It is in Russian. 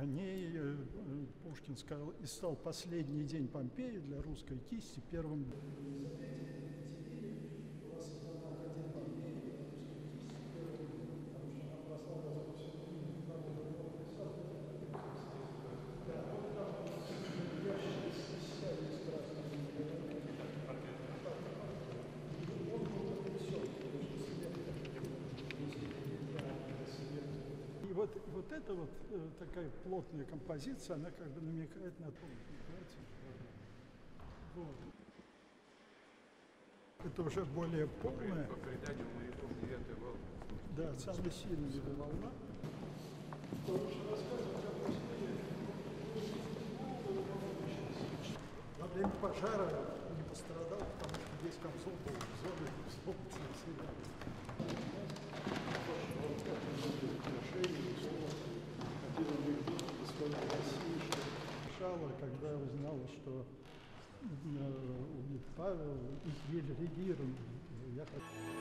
О ней э, Пушкин сказал, и стал последний день Помпеи для русской кисти первым И вот, вот эта вот э, такая плотная композиция, она как бы намекает на то? Вот. Это уже более полная, По преданию моряков 9 волны. да, самая сильная волна. Во время пожара не пострадал, потому что весь камзол был взорван всегда. Шала, когда узнала, что э, умер Павел, из Ельригира, я хочу...